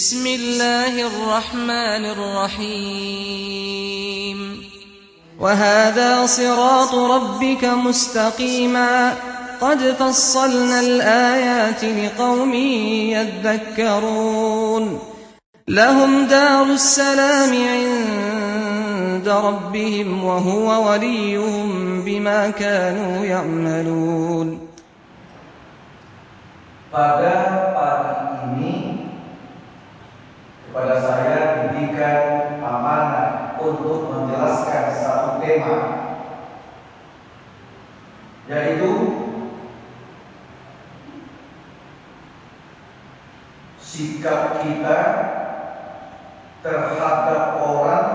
بسم الله الرحمن الرحيم. وهذا صراط ربك مستقيما. قد فصلنا الآيات لقوم يذكرون. لهم دار السلام عند ربهم وهو وليهم بما كانوا يعملون. Pada kepada saya diberikan amanah untuk menjelaskan satu tema yaitu sikap kita terhadap orang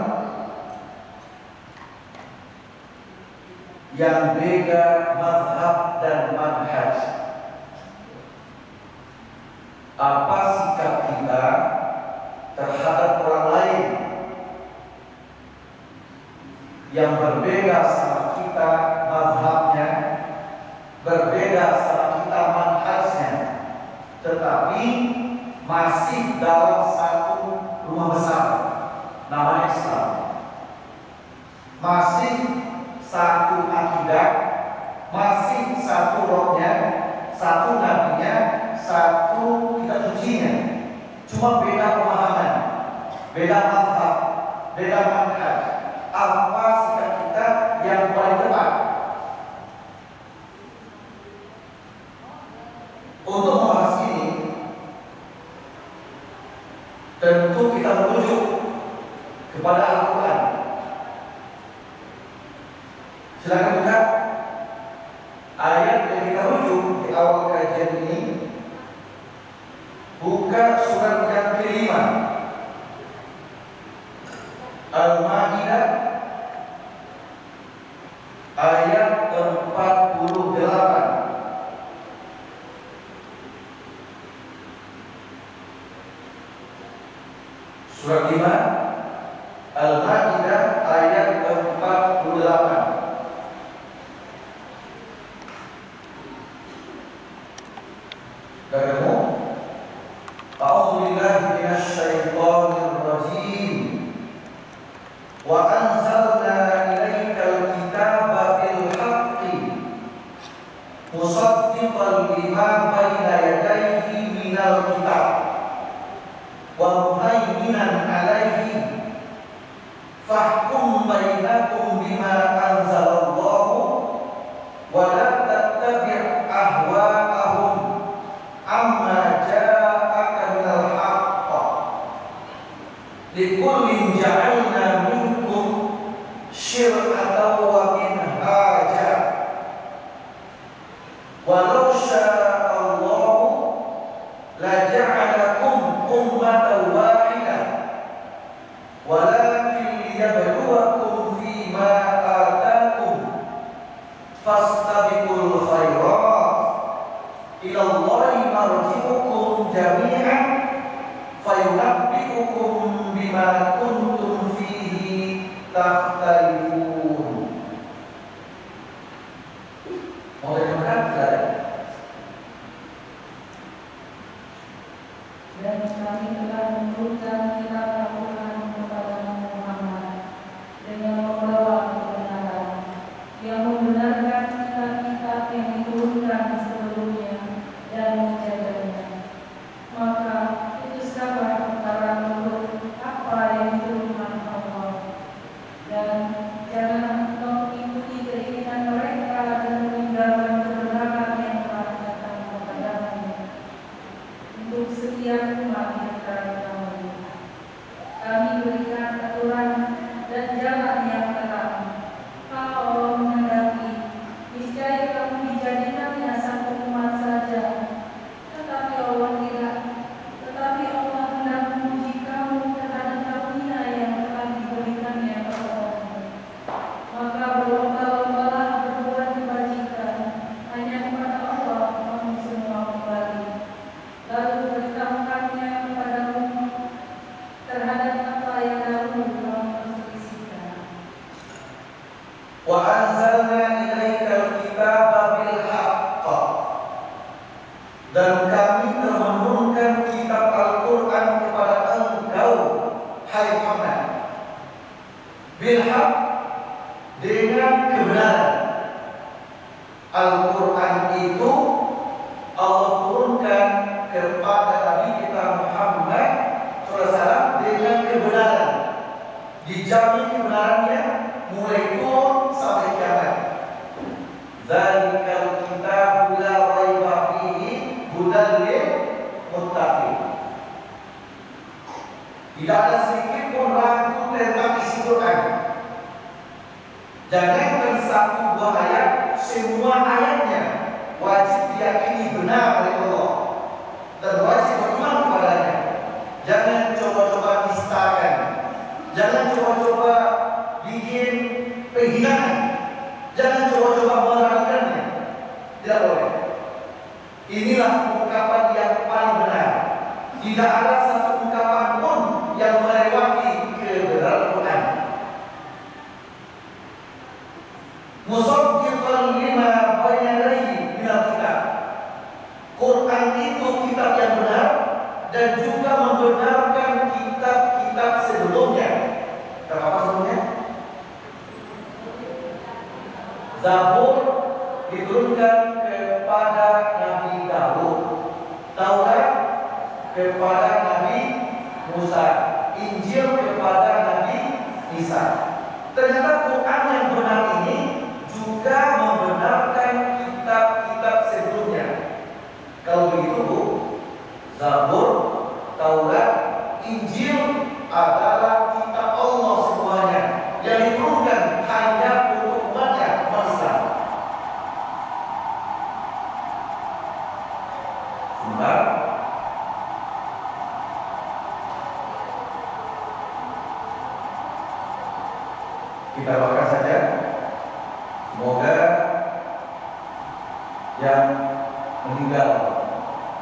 yang beda mazhab dan manhaj. Apa sikap kita terhadap orang lain yang berbeda sama kita mazhabnya, berbeda sama kita manhajnya, tetapi masih dalam satu rumah besar namanya Islam. Masih satu akidah, masih satu rohnya, satu nabinya, satu kitab sucinya. Cuma beda pemahaman, beda mazhab, beda manhaj. Apa sikap kita yang paling tepat? Untuk membahas ini, tentu kita merujuk kepada Al-Quran. Silakan buka ayat yang kita rujuk di awal kajian ini. Buka surat yang kelima. Al-Ma'idah ayat 48 Surat 5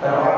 Pero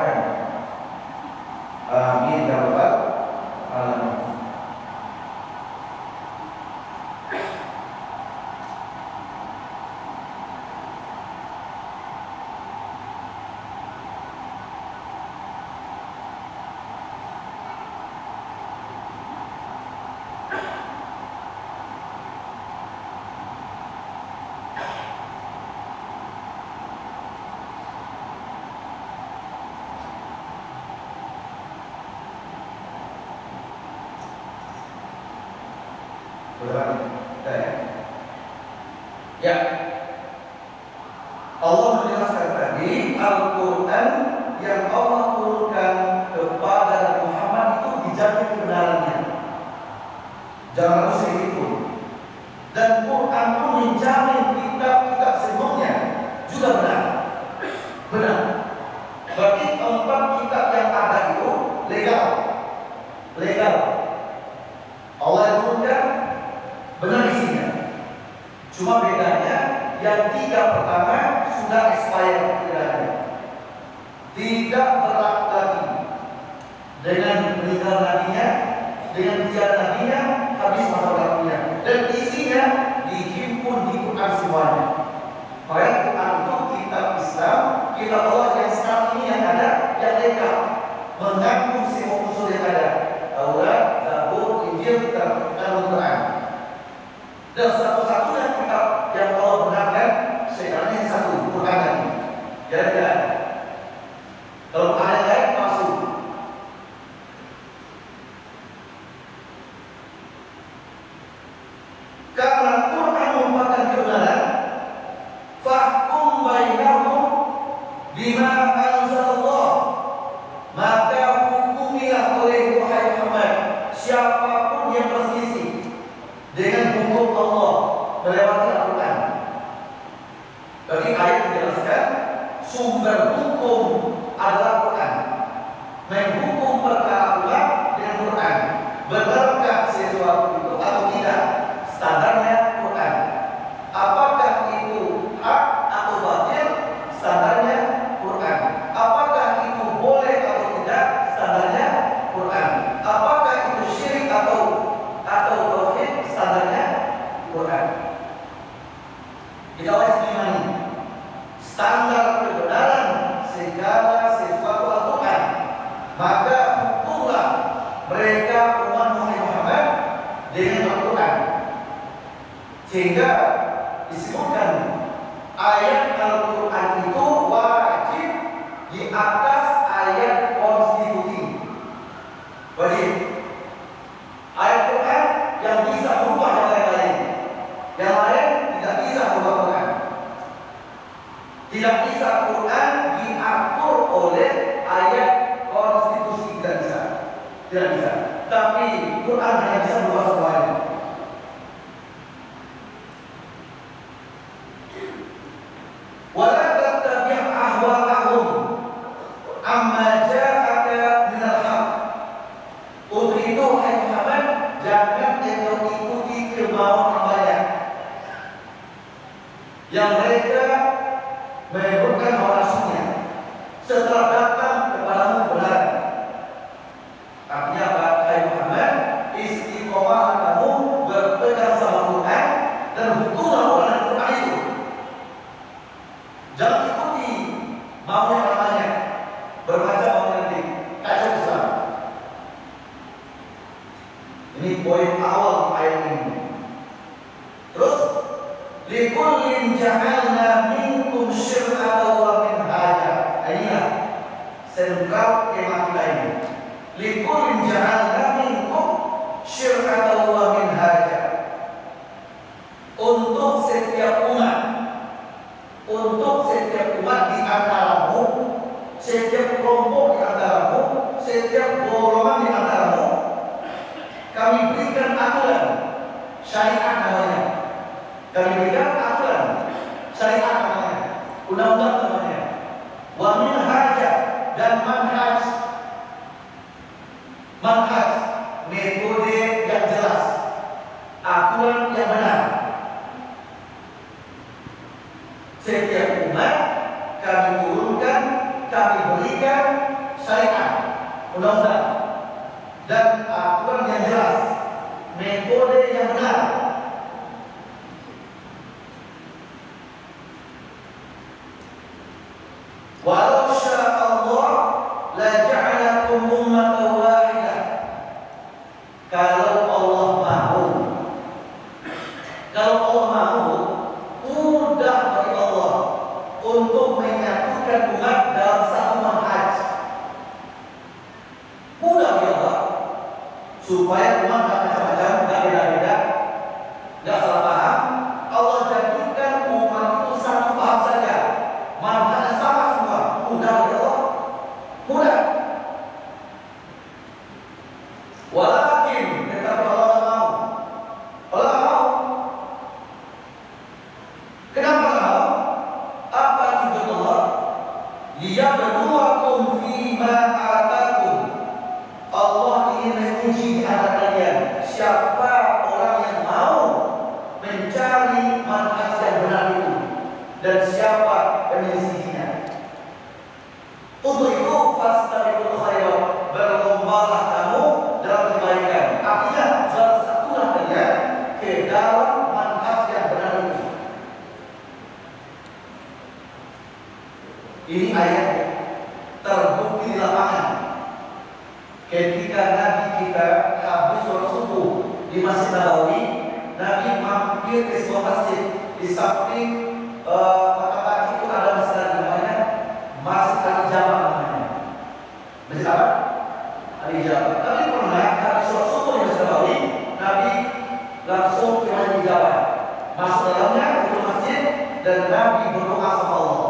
Masuk dalamnya masjid dan Nabi berdoa sama Allah.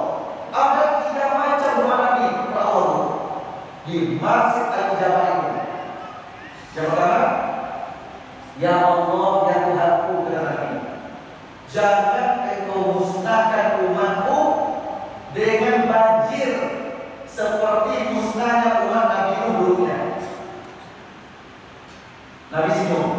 Ada tiga macam doa Nabi kepada Allah di masjid Al Jamal itu. Yang pertama, Ya Allah ya Tuhanku kata Nabi, jangan engkau musnahkan umatku dengan banjir seperti musnahnya umat Nabi dulunya. Nabi Sinung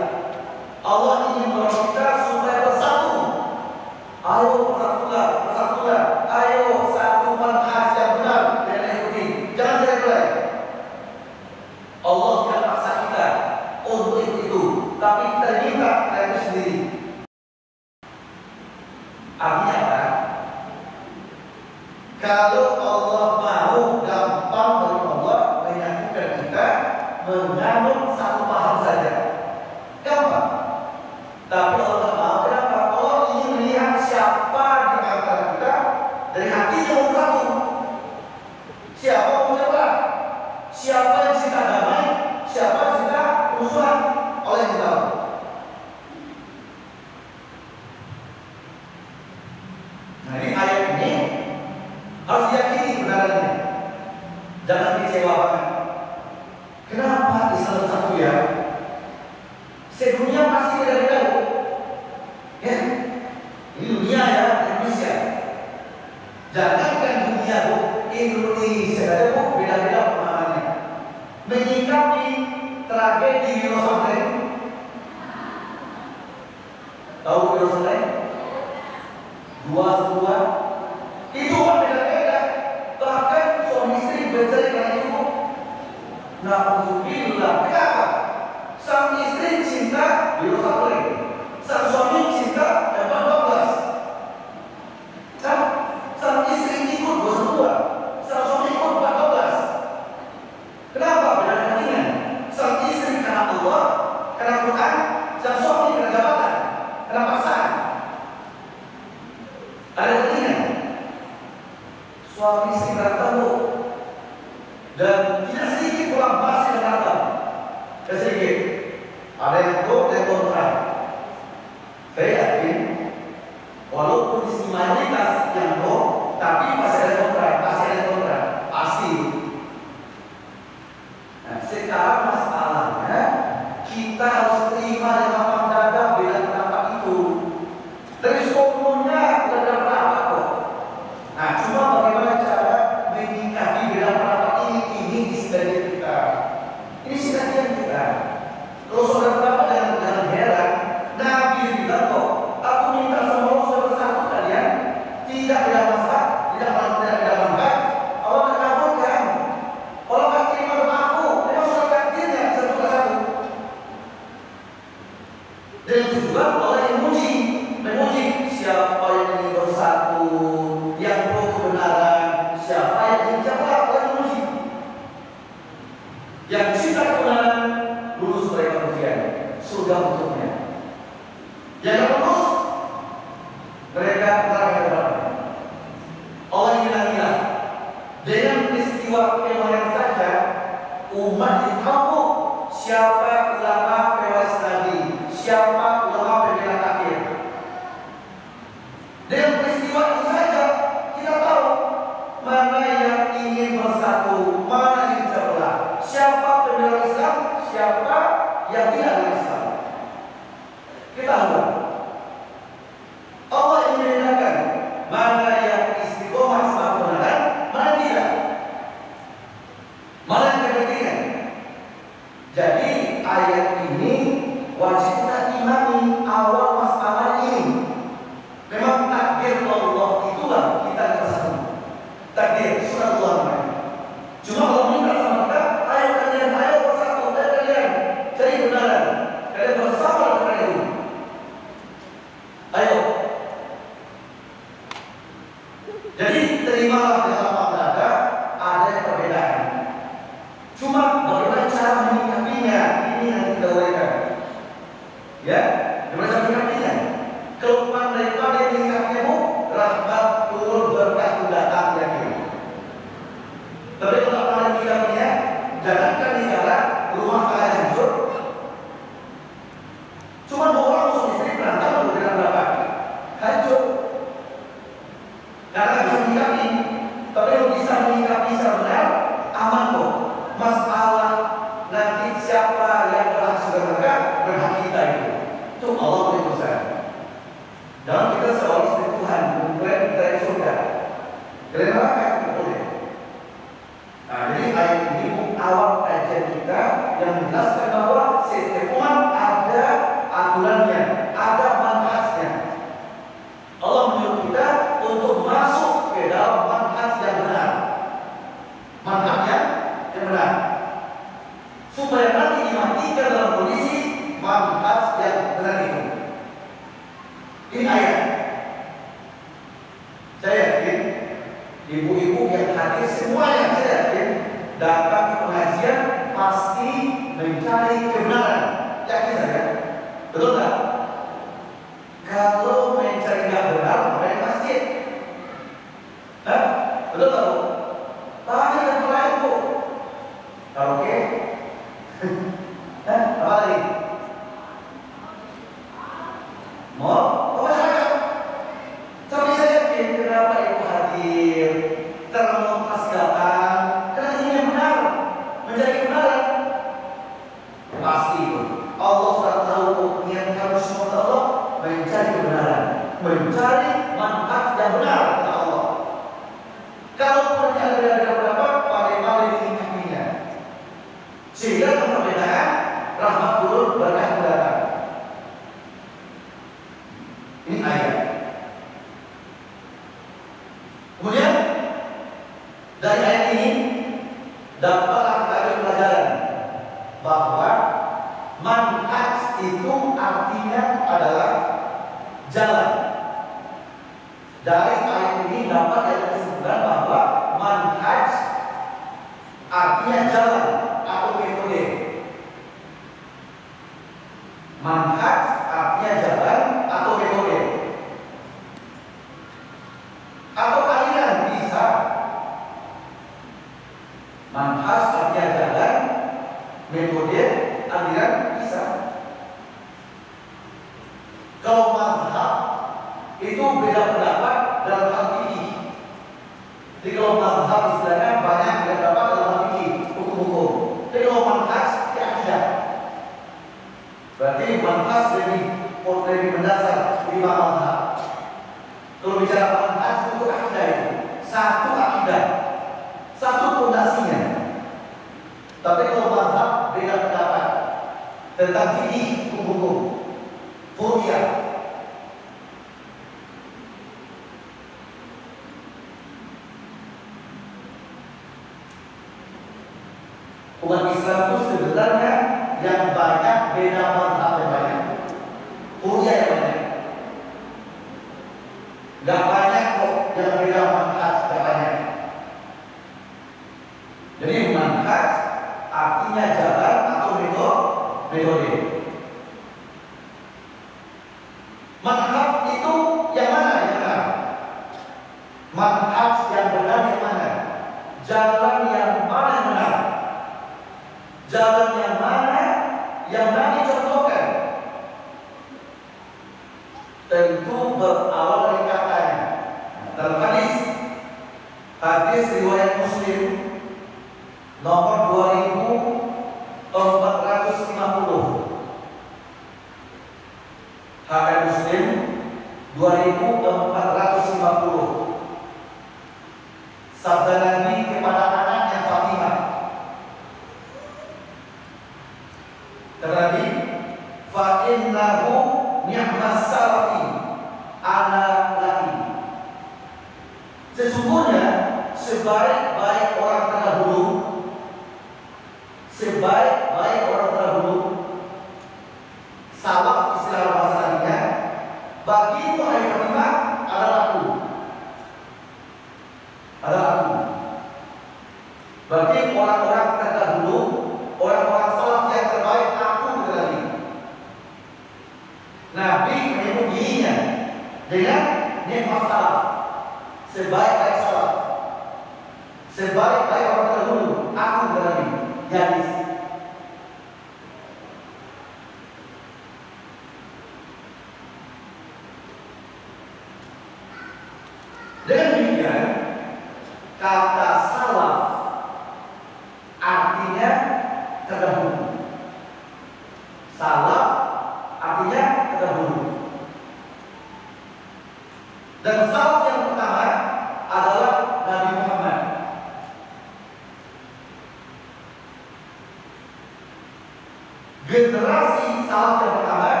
गिरधरा सिंह साफ़ रखता है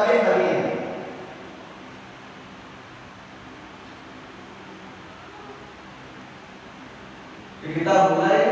कभी कभी। है बोला है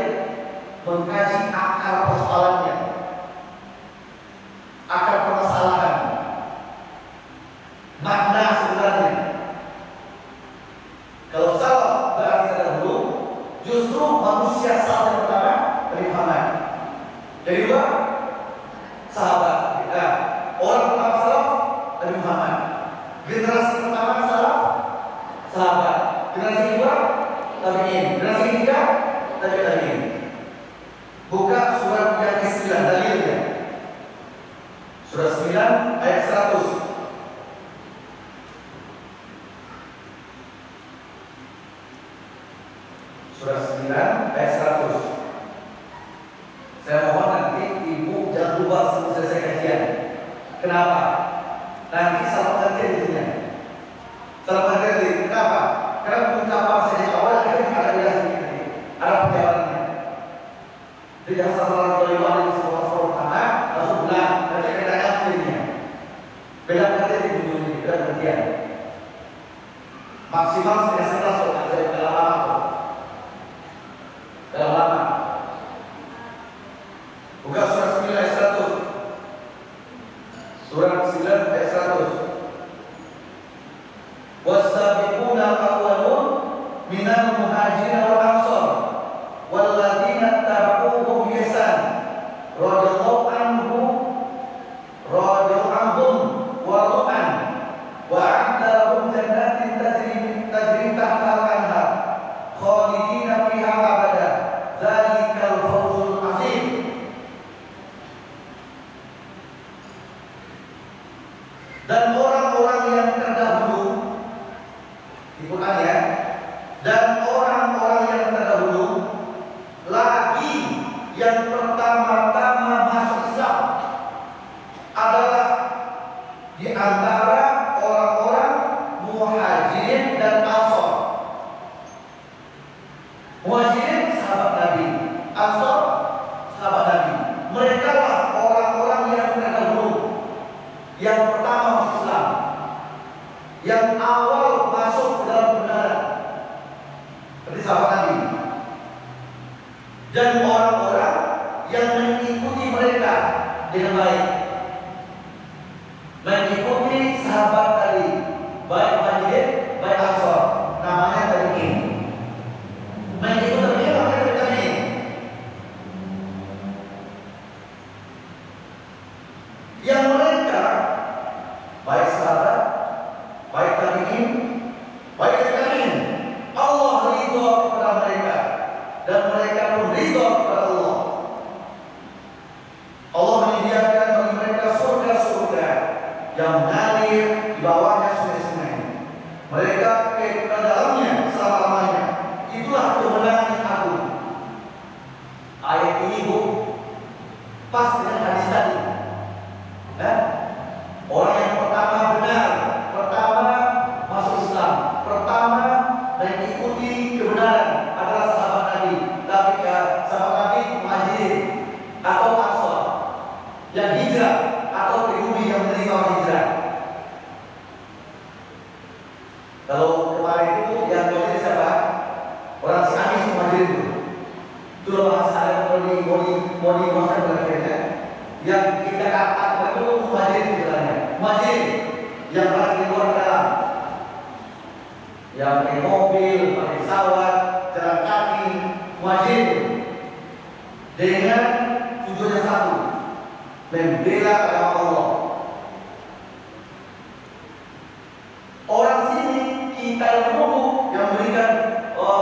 yang memberikan uh,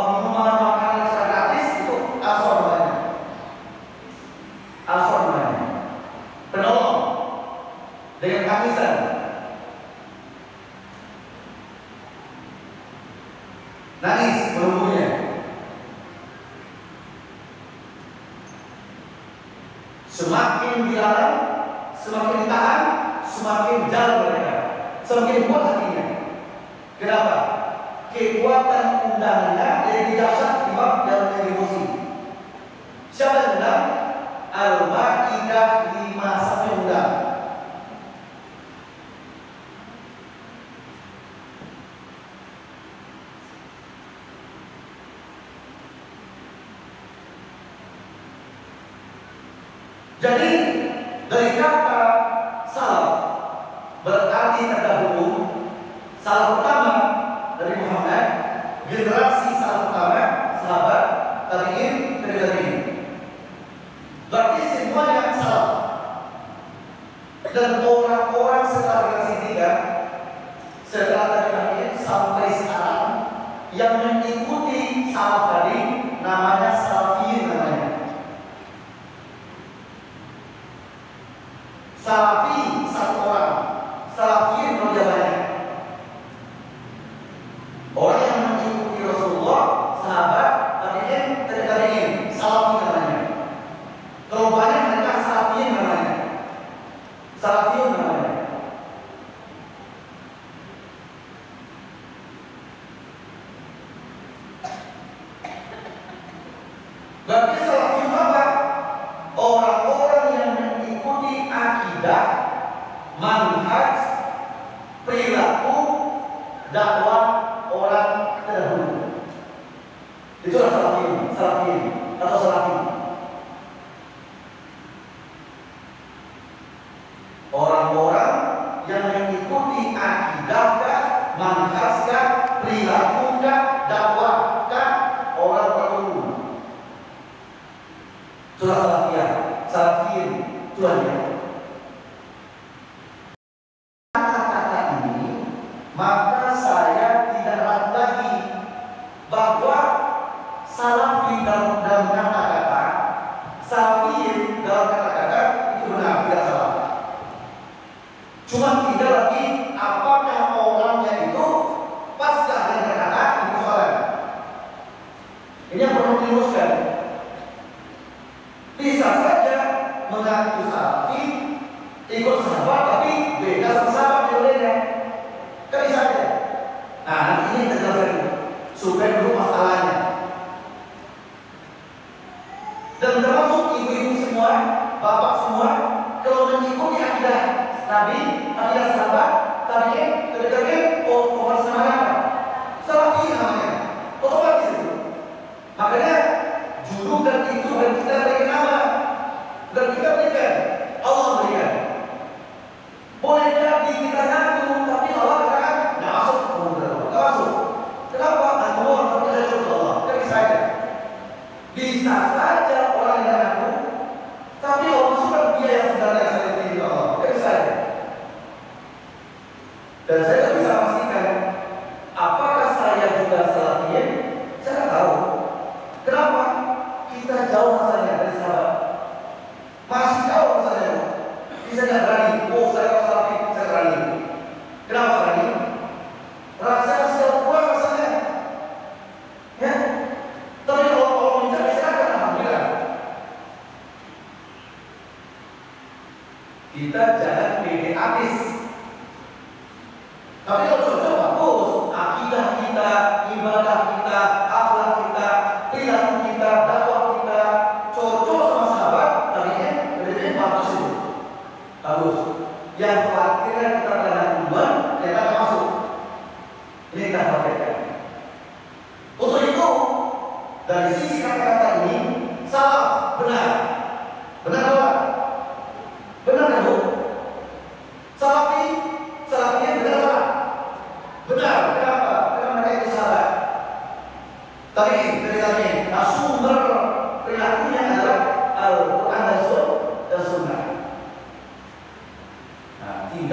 Matar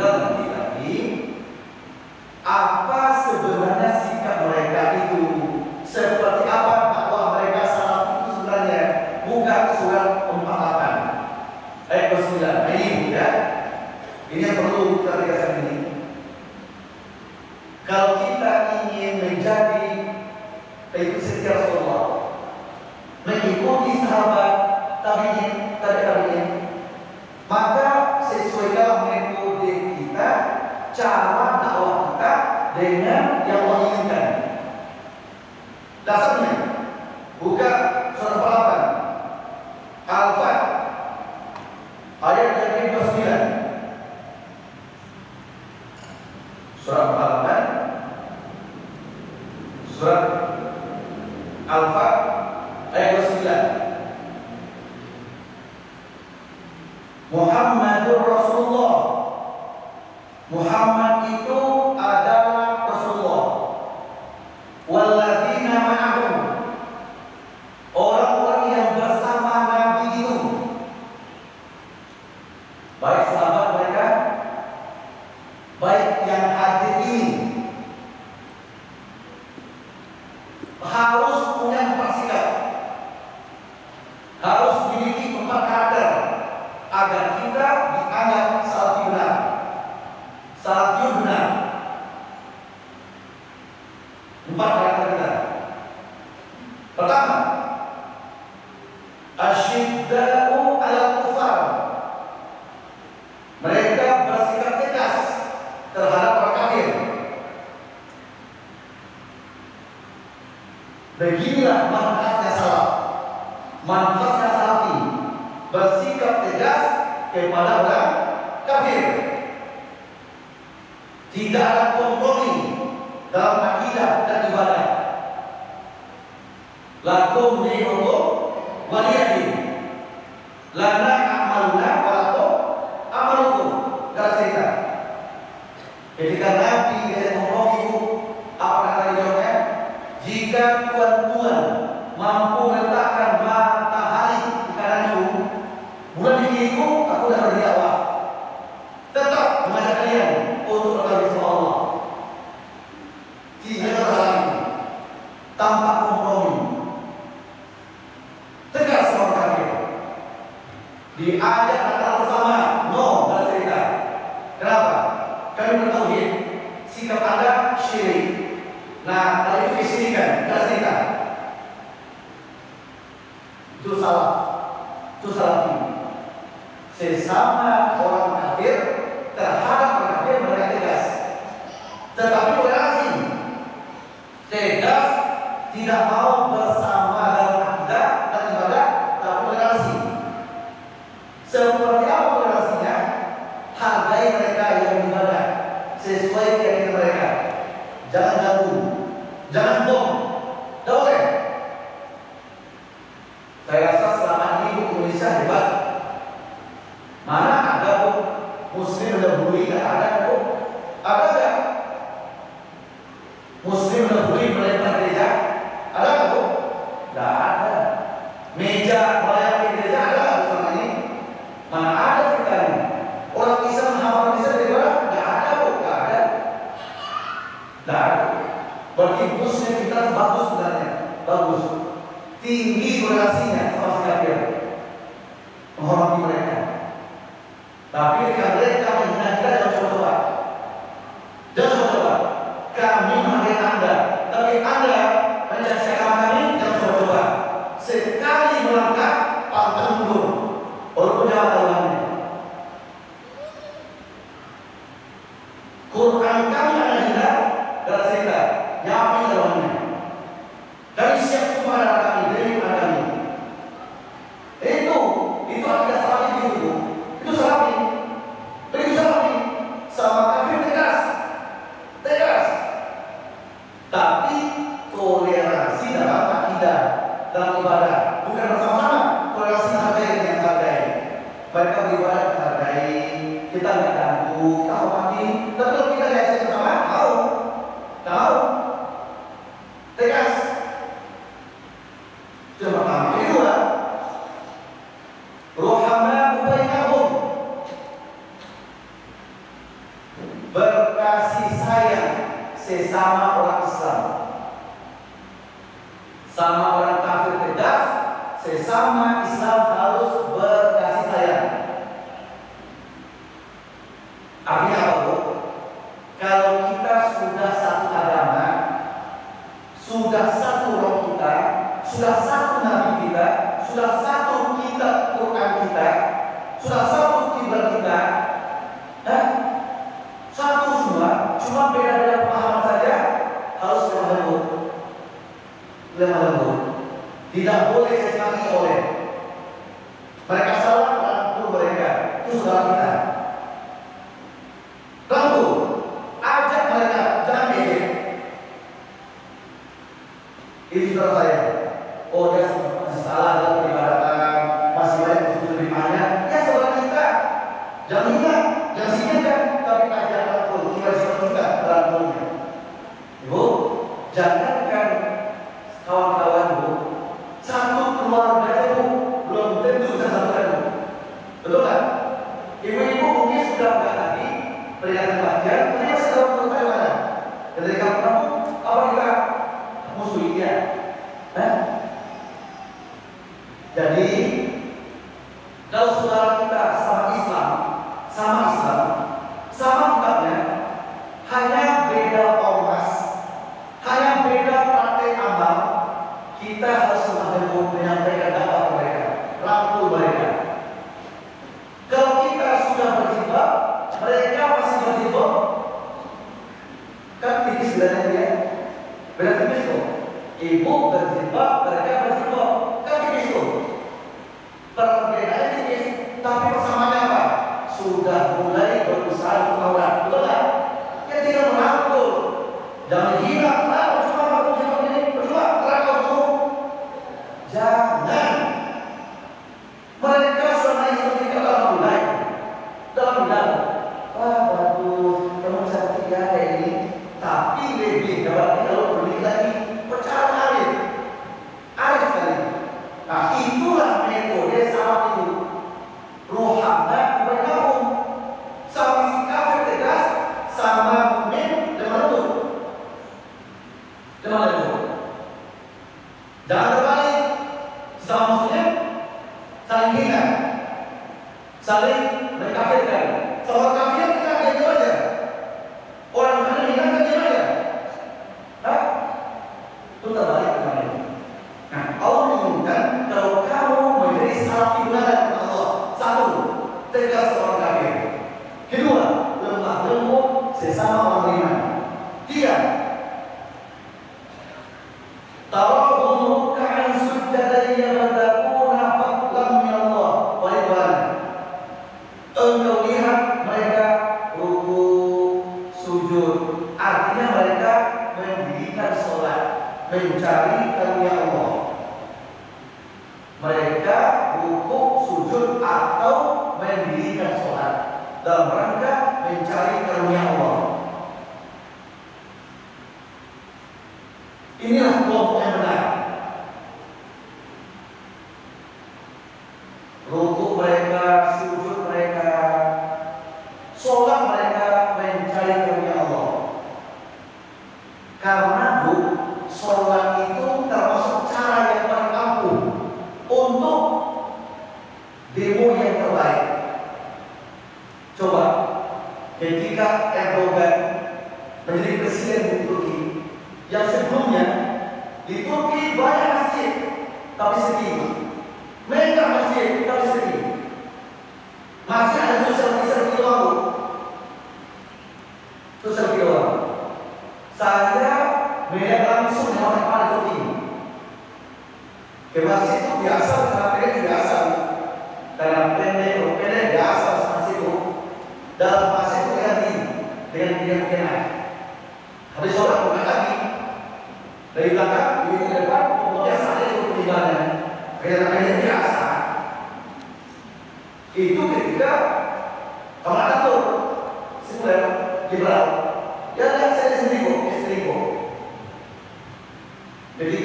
tinggal nanti lagi apa sama orang Islam. Sama orang kafir tegas sesama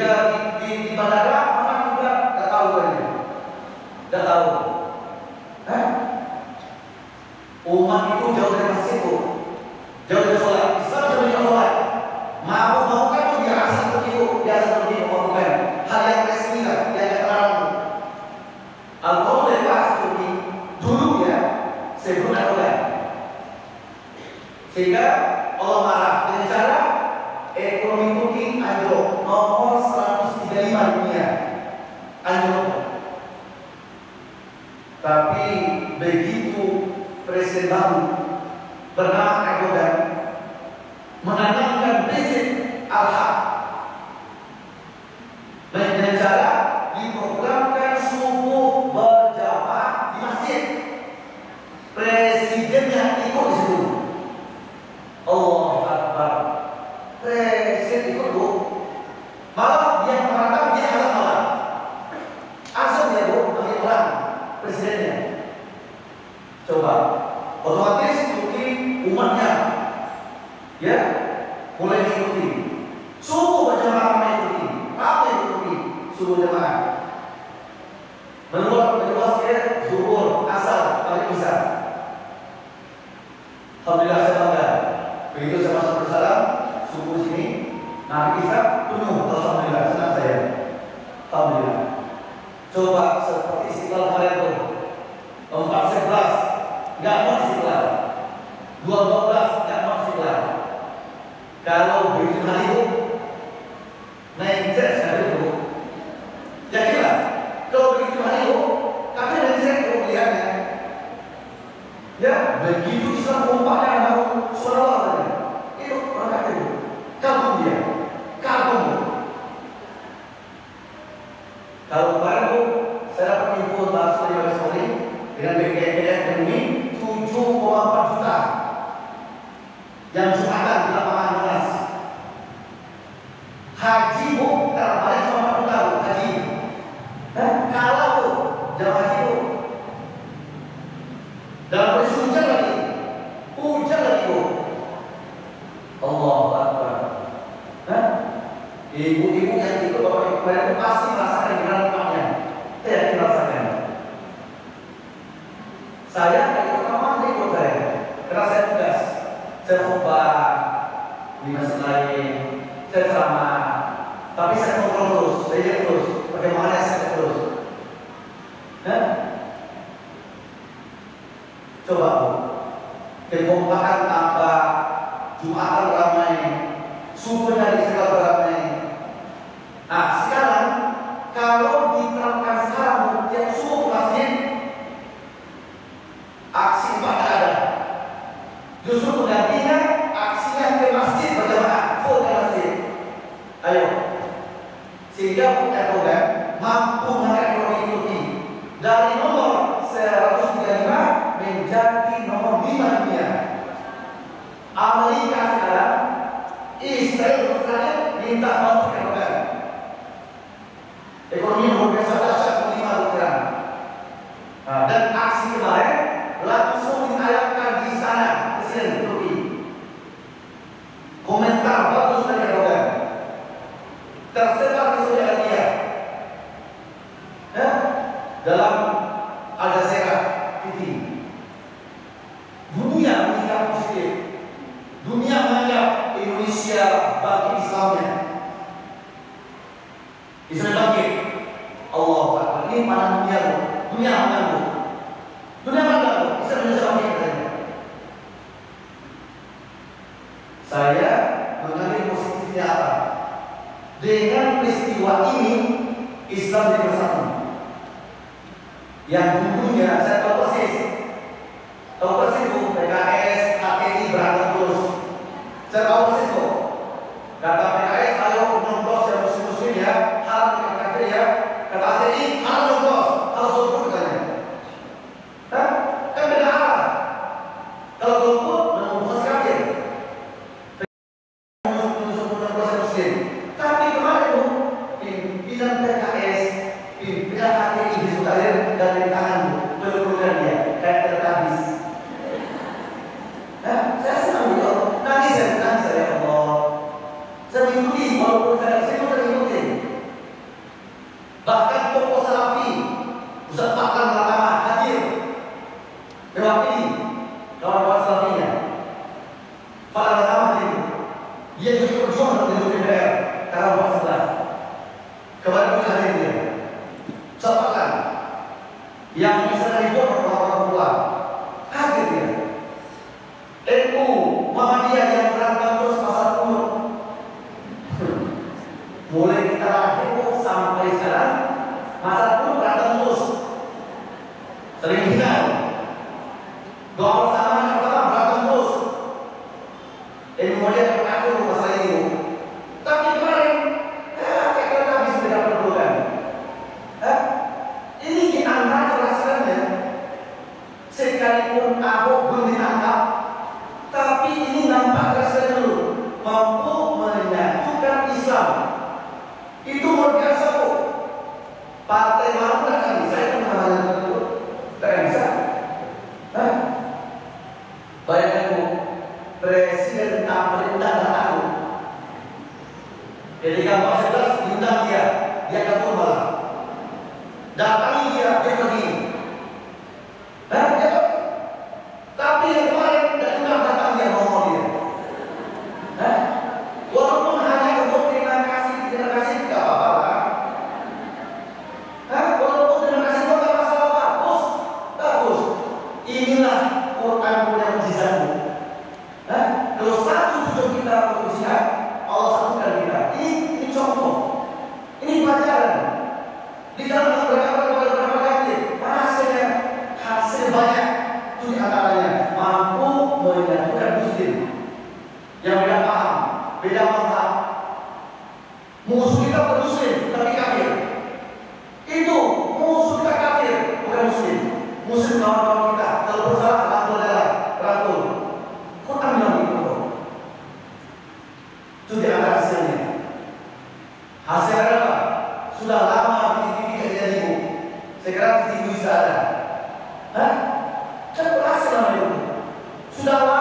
dia di, di, di bandara mana juga tak tahu kan? Tak tahu. Eh? umat itu jauh dari masjid jauh dari sholat besar jauh dari sholat Ibu-ibu yang ikut bapak ibu itu pasti merasa kehilangan rumahnya. Saya yakin rasanya. Saya ikut mama, saya ikut saya. Karena saya tugas, saya khutbah di masjid lain, saya sama. Tapi saya kontrol terus, saya jadi terus. Bagaimana saya terus? Hah? Coba bu, apa? Stop!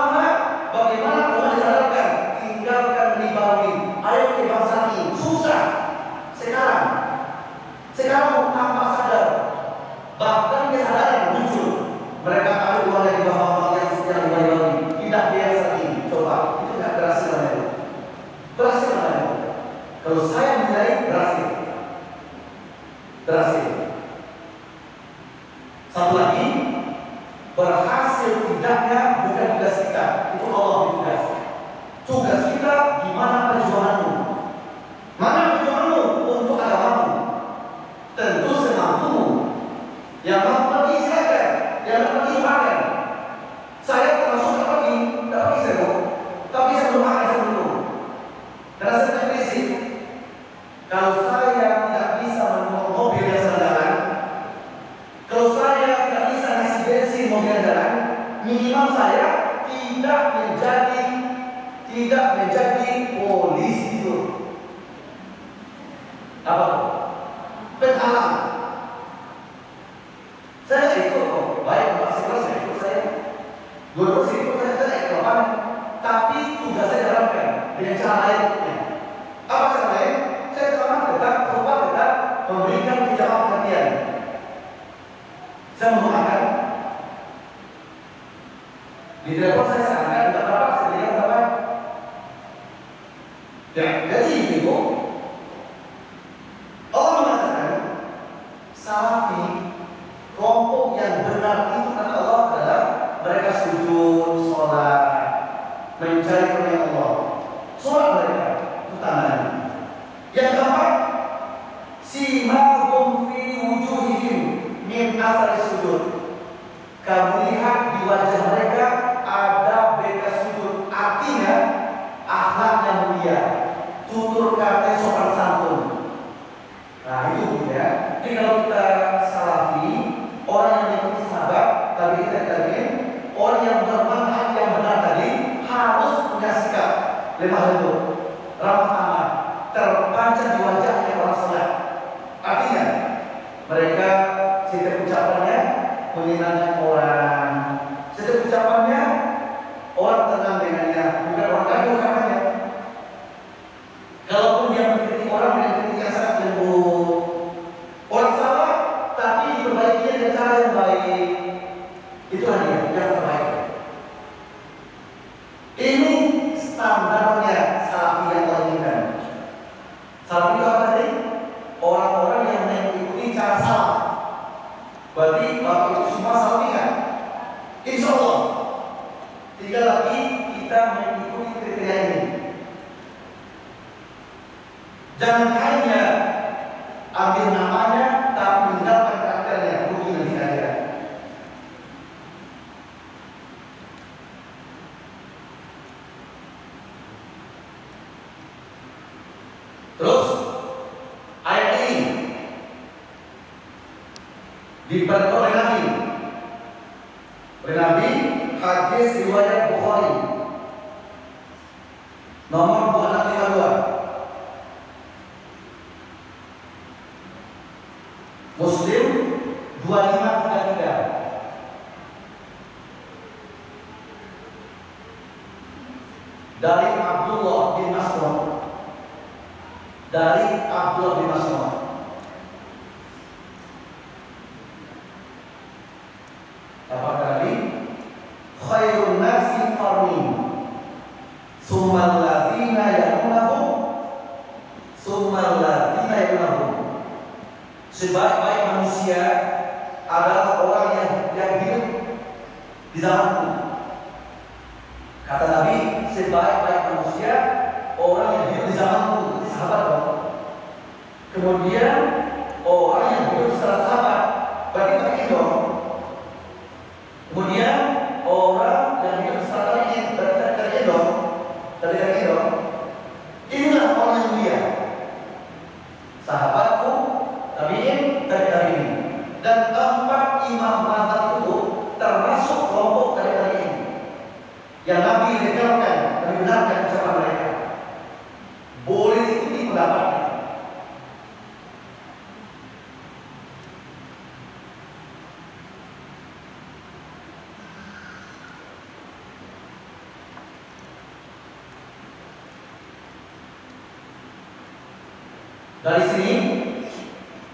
Dari sini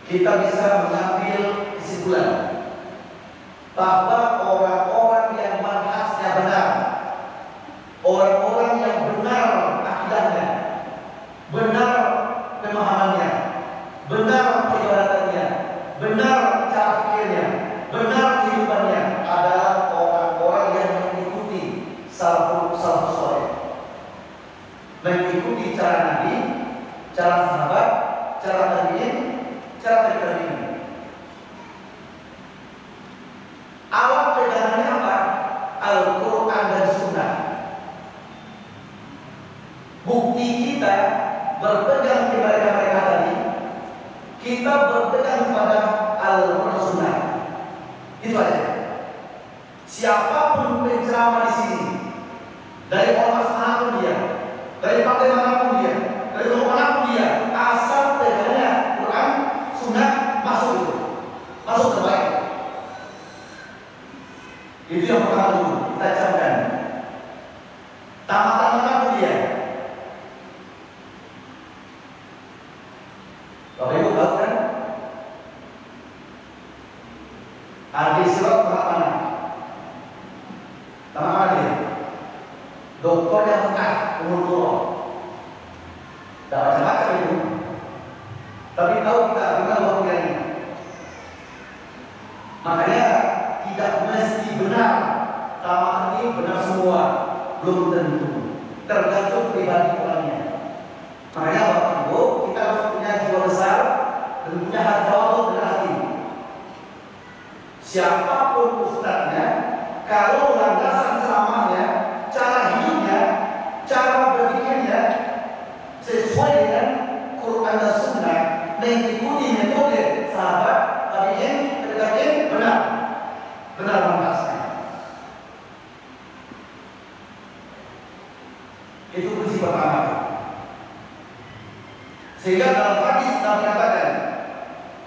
kita bisa mengambil kesimpulan bahwa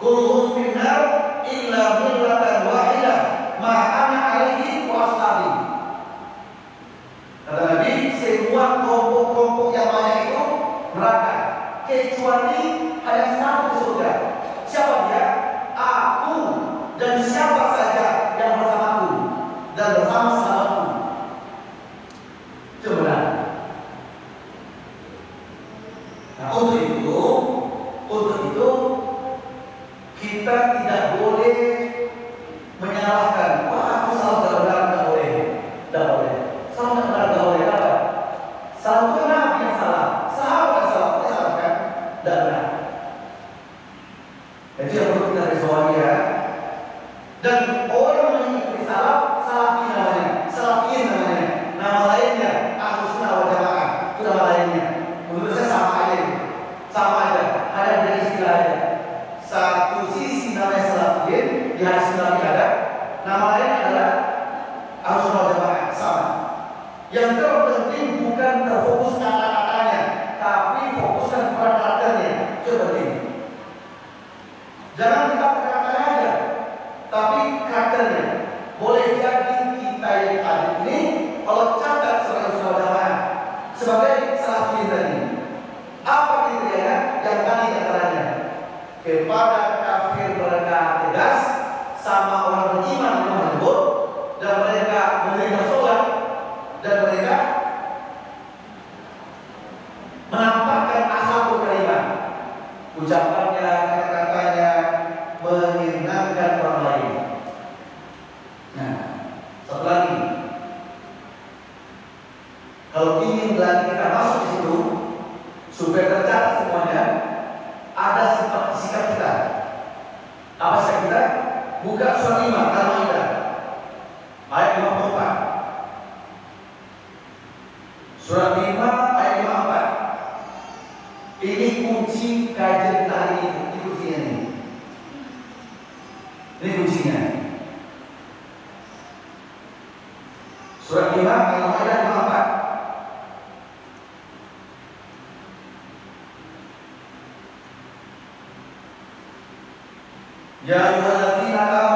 no final illa billah Ya ayyuhalladzina amanu